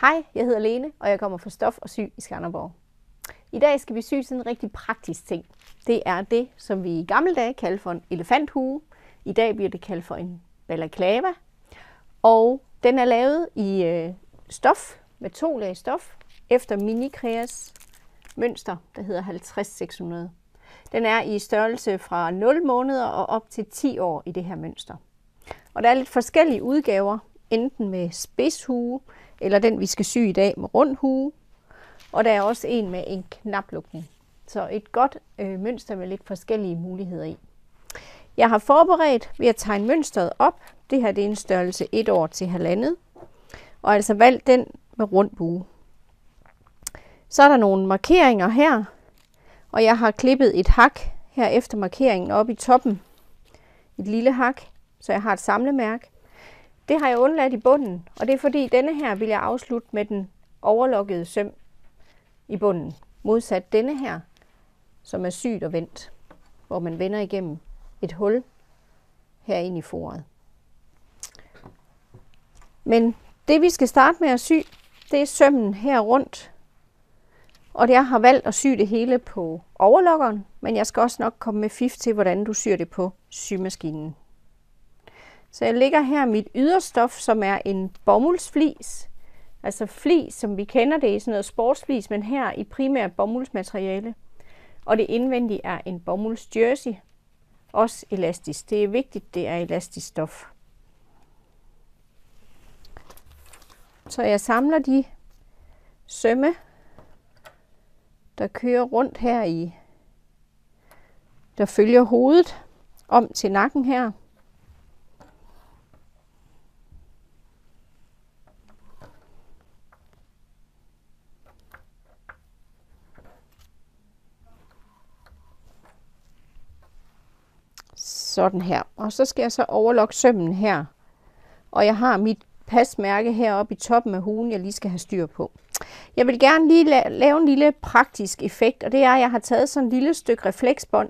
Hej, jeg hedder Lene, og jeg kommer fra Stof og Sy i Skanderborg. I dag skal vi sy sådan en rigtig praktisk ting. Det er det, som vi i gamle dage kaldte for en elefanthue. I dag bliver det kaldt for en balaclava. Og den er lavet i øh, stof, med to lag stof, efter Minikreas mønster, der hedder 50600. Den er i størrelse fra 0 måneder og op til 10 år i det her mønster. Og der er lidt forskellige udgaver, enten med spidshue, eller den vi skal sy i dag med rund hue. Og der er også en med en knaplukning. Så et godt øh, mønster med lidt forskellige muligheder i. Jeg har forberedt ved at tegne mønstret op. Det her det er en størrelse 1 år til halvandet. Og altså valgt den med rund bue. Så er der nogle markeringer her. Og jeg har klippet et hak her efter markeringen op i toppen. Et lille hak, så jeg har et samlemærke. Det har jeg undladt i bunden, og det er fordi denne her vil jeg afslutte med den overlokkede søm i bunden. Modsat denne her, som er sygt og vendt, hvor man vender igennem et hul herinde i foret. Men det vi skal starte med at sy, det er sømmen her rundt. Og jeg har valgt at sy det hele på overlokkeren, men jeg skal også nok komme med fif til, hvordan du syr det på symaskinen. Så jeg lægger her mit yderstof, som er en bomuldsflis. Altså flis, som vi kender det i sådan noget sportsflis, men her i primært bomuldsmateriale. Og det indvendige er en bomuldsjersey. Også elastisk. Det er vigtigt, det er elastisk stof. Så jeg samler de sømme, der kører rundt her i, der følger hovedet om til nakken her. Sådan her. Og så skal jeg så overlokke sømmen her. Og jeg har mit pasmærke heroppe i toppen af hugen, jeg lige skal have styr på. Jeg vil gerne lige la lave en lille praktisk effekt, og det er, at jeg har taget sådan et lille stykke refleksbånd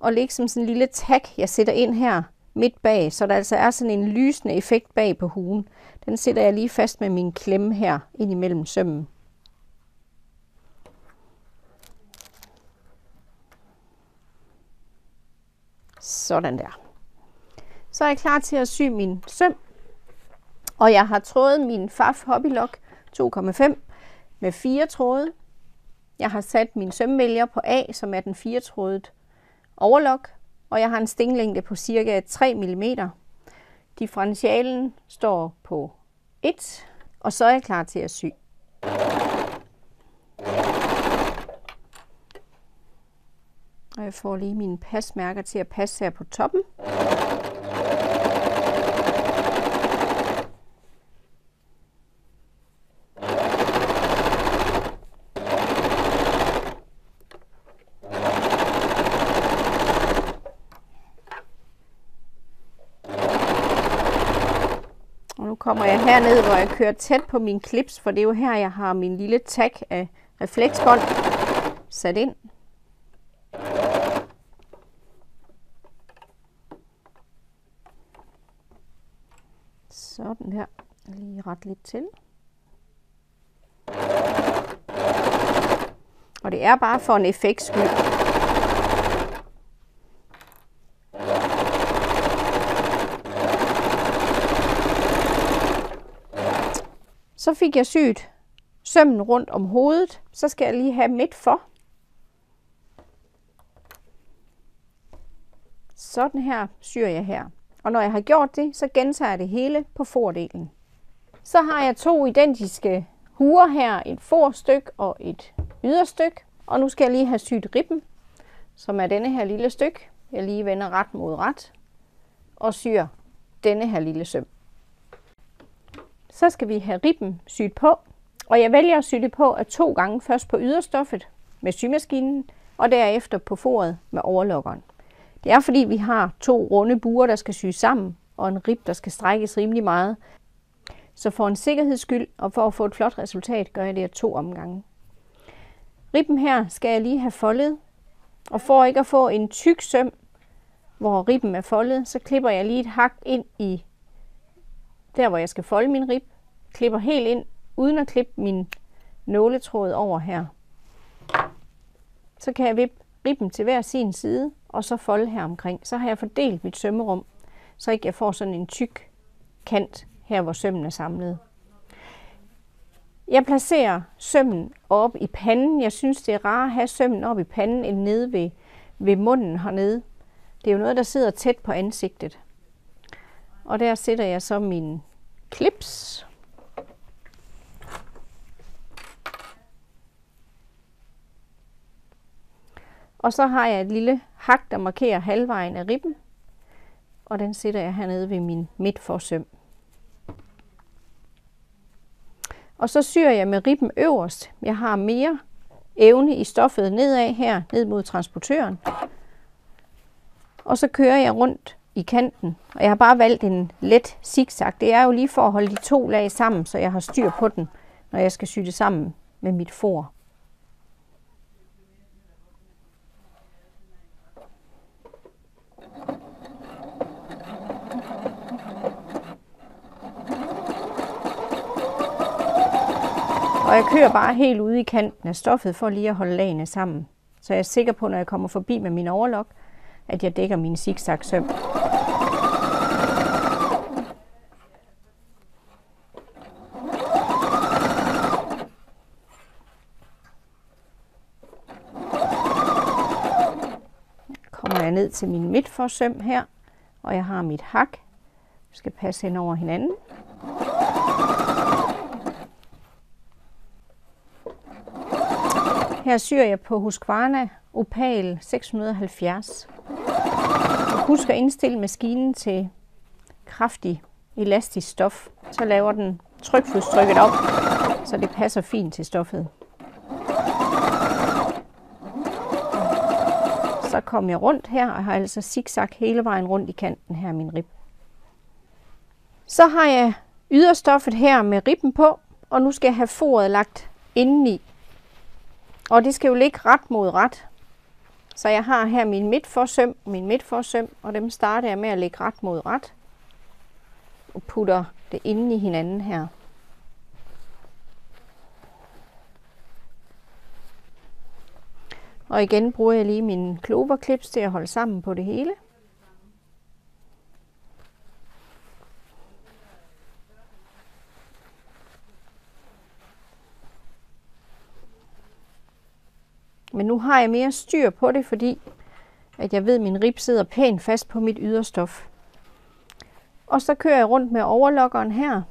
og lægge som sådan en lille tag, jeg sætter ind her midt bag, så der altså er sådan en lysende effekt bag på hugen. Den sætter jeg lige fast med min klemme her ind imellem sømmen. Sådan der. Så er jeg klar til at sy min søm. Og jeg har trådet min Faf Hobbylock 2,5 med fire tråde. Jeg har sat min sømvælger på A, som er den fire trådet overlok, og jeg har en stinglængde på cirka 3 mm. Differentialen står på 1, og så er jeg klar til at sy. Og jeg får lige mine pasmærker til at passe her på toppen. Og nu kommer jeg herned, hvor jeg kører tæt på min klips, for det er jo her, jeg har min lille tag af refleksbånd sat ind. Sådan her. Lige ret lidt til. Og det er bare for en effekt skyld. Så fik jeg syet sømmen rundt om hovedet. Så skal jeg lige have midt for. Sådan her syr jeg her. Og når jeg har gjort det, så gentager jeg det hele på fordelen. Så har jeg to identiske huer her, et forstyk og et yderstyk. Og nu skal jeg lige have syet ribben, som er denne her lille stykke. Jeg lige vender ret mod ret og syr denne her lille søm. Så skal vi have ribben syet på, og jeg vælger at sy det på af to gange. Først på yderstoffet med symaskinen, og derefter på foret med overlokkeren. Det er fordi, vi har to runde buer, der skal syes sammen, og en rib, der skal strækkes rimelig meget. Så for en sikkerheds skyld, og for at få et flot resultat, gør jeg det af to omgange. Ribben her skal jeg lige have foldet, og for ikke at få en tyk søm, hvor ribben er foldet, så klipper jeg lige et hak ind i der, hvor jeg skal folde min rib. Klipper helt ind uden at klippe min nåletråd over her. Så kan jeg vippe ribben til hver sin side, og så folde her omkring. Så har jeg fordelt mit sømmerum, så ikke jeg får sådan en tyk kant her, hvor sømmen er samlet. Jeg placerer sømmen op i panden. Jeg synes, det er rart at have sømmen op i panden, end nede ved, ved munden hernede. Det er jo noget, der sidder tæt på ansigtet. Og der sætter jeg så min clips. Og så har jeg et lille hak, der markerer halvvejen af ribben. Og den sætter jeg hernede ved min midtforsøm. Og så syr jeg med ribben øverst. Jeg har mere evne i stoffet nedad her, ned mod transportøren. Og så kører jeg rundt i kanten. Og jeg har bare valgt en let zigzag. Det er jo lige for at holde de to lag sammen, så jeg har styr på den, når jeg skal sy det sammen med mit for. Og jeg kører bare helt ude i kanten af stoffet for lige at holde lagene sammen. Så jeg er sikker på, når jeg kommer forbi med min overlok, at jeg dækker min zigzag søm. kommer jeg ned til min midtforsøm her, og jeg har mit hak. Jeg skal passe hen over hinanden. Her syr jeg på Husqvarna Opal 670. Husk at indstille maskinen til kraftig elastisk stof. Så laver den trykfodstrykket op, så det passer fint til stoffet. Så kommer jeg rundt her, og har altså zigzag hele vejen rundt i kanten her min rib. Så har jeg yderstoffet her med ribben på, og nu skal jeg have foret lagt indeni. Og det skal jo ligge ret mod ret. Så jeg har her min midtforsøm min midtforsøm, og dem starter jeg med at lægge ret mod ret. Og putter det inde i hinanden her. Og igen bruger jeg lige min kloverklips til at holde sammen på det hele. Men nu har jeg mere styr på det, fordi at jeg ved, at min rib sidder pænt fast på mit yderstof. Og så kører jeg rundt med overlokkeren her.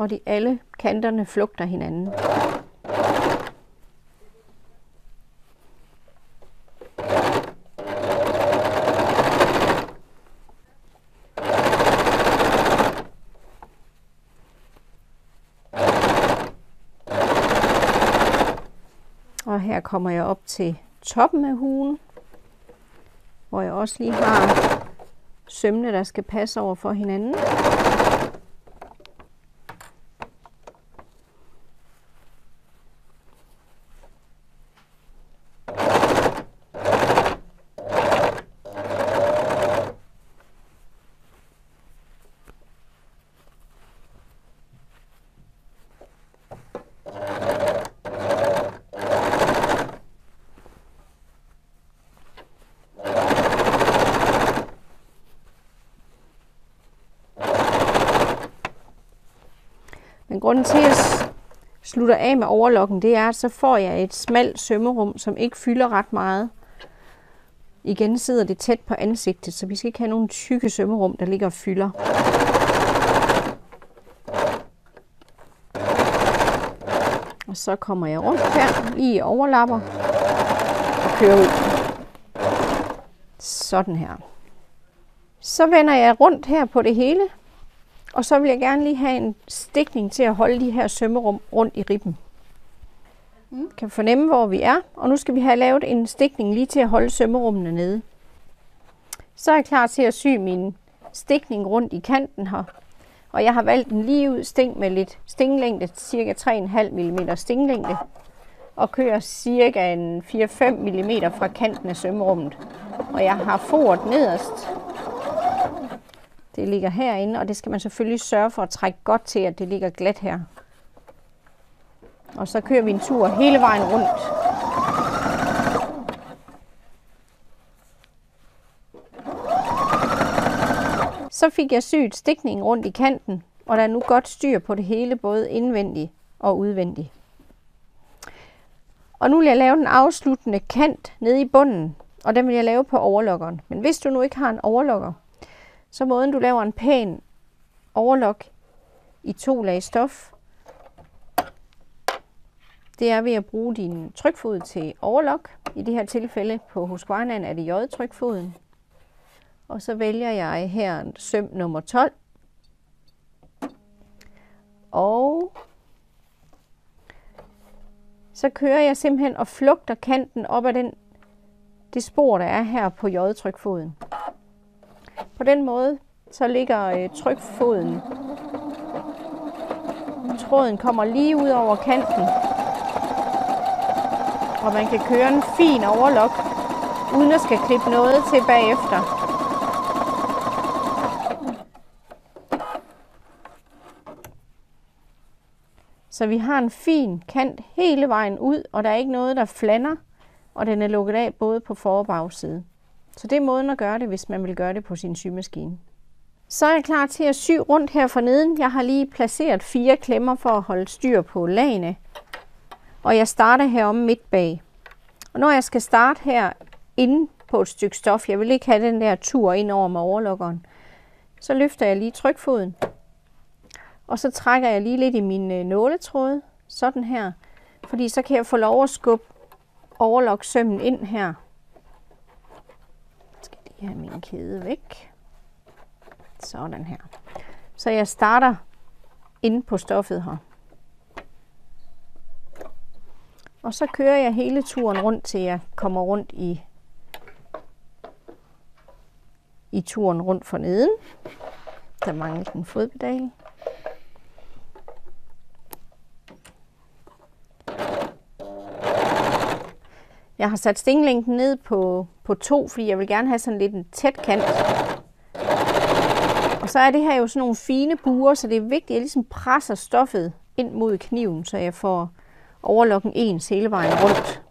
Og de alle kanterne flugter hinanden. Og her kommer jeg op til toppen af hugen, hvor jeg også lige har sømne, der skal passe over for hinanden. Men grunden til, at jeg slutter af med overlokken, det er, at så får jeg et smalt sømmerum, som ikke fylder ret meget. Igen sidder det tæt på ansigtet, så vi skal ikke have nogen tykke sømmerum, der ligger og fylder. Og så kommer jeg rundt her, lige overlapper og kører ud. Sådan her. Så vender jeg rundt her på det hele, og så vil jeg gerne lige have en stikning til at holde de her sømmerum rundt i ribben. Mm. Kan fornemme, hvor vi er. Og nu skal vi have lavet en stikning lige til at holde sømmerummene nede. Så er jeg klar til at sy min stikning rundt i kanten her. Og jeg har valgt en lige ud sting med lidt stinglængde, cirka 3,5 mm stinglængde. Og kører cirka en 4-5 mm fra kanten af sømrummet. Og jeg har foret nederst. Det ligger herinde, og det skal man selvfølgelig sørge for at trække godt til, at det ligger glat her. Og så kører vi en tur hele vejen rundt. Så fik jeg syet stikningen rundt i kanten, og der er nu godt styr på det hele, både indvendigt og udvendigt. Og nu vil jeg lave den afsluttende kant nede i bunden, og den vil jeg lave på overlokkeren. Men hvis du nu ikke har en overlokker, så måden du laver en pæn overlok i to lag stof, det er ved at bruge din trykfod til overlok. I det her tilfælde på Husqvarna er det J-trykfoden. Og så vælger jeg her søm nummer 12. Og så kører jeg simpelthen og flugter kanten op ad den, det spor, der er her på J-trykfoden. På den måde, så ligger øh, trykfoden. Tråden kommer lige ud over kanten. Og man kan køre en fin overlok, uden at skal klippe noget til bagefter. Så vi har en fin kant hele vejen ud, og der er ikke noget, der flander, og den er lukket af både på for- og bagside. Så det er måden at gøre det, hvis man vil gøre det på sin symaskine. Så er jeg klar til at sy rundt her for neden. Jeg har lige placeret fire klemmer for at holde styr på lagene. Og jeg starter herom midt bag. Og når jeg skal starte her inde på et stykke stof, jeg vil ikke have den der tur ind over med overlokkeren, så løfter jeg lige trykfoden og så trækker jeg lige lidt i min øh, nåletråd, sådan her. Fordi så kan jeg få lov at skubbe overloksømmen ind her. Jeg have min kæde væk. Sådan her. Så jeg starter inde på stoffet her. Og så kører jeg hele turen rundt, til jeg kommer rundt i, i turen rundt for neden. Der mangler en fodpedal. Jeg har sat stinglængden ned på, på to, fordi jeg vil gerne have sådan lidt en tæt kant. Og så er det her jo sådan nogle fine buer, så det er vigtigt, at jeg ligesom presser stoffet ind mod kniven, så jeg får overlokken ens hele vejen rundt.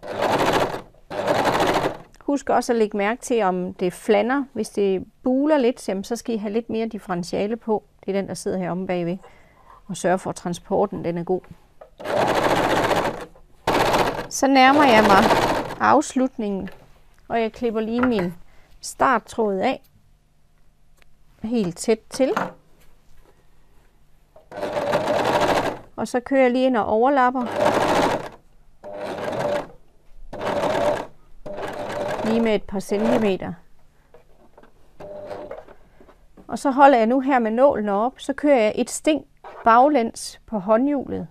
Husk også at lægge mærke til, om det flander. Hvis det buler lidt, så skal I have lidt mere differentiale på. Det er den, der sidder her omme bagved. Og sørge for, at transporten den er god. Så nærmer jeg mig afslutningen, og jeg klipper lige min starttråd af helt tæt til. Og så kører jeg lige ind og overlapper. Lige med et par centimeter. Og så holder jeg nu her med nålen op, så kører jeg et sting baglæns på håndhjulet.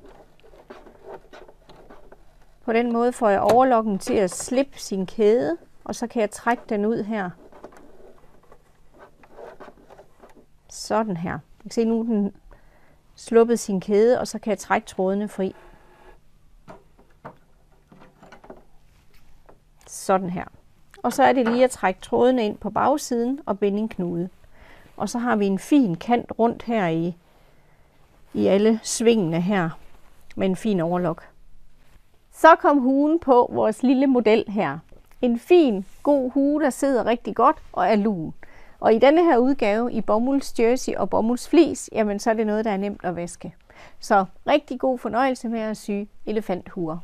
På den måde får jeg overlokken til at slippe sin kæde, og så kan jeg trække den ud her. Sådan her. Jeg kan se nu den sluppet sin kæde, og så kan jeg trække trådene fri. Sådan her. Og så er det lige at trække trådene ind på bagsiden og binde en knude. Og så har vi en fin kant rundt her i, i alle svingene her med en fin overlok. Så kom hugen på vores lille model her. En fin, god hue, der sidder rigtig godt og er lun. Og i denne her udgave i bomulds jersey og bomulds flis, jamen så er det noget, der er nemt at vaske. Så rigtig god fornøjelse med at sy elefanthuer.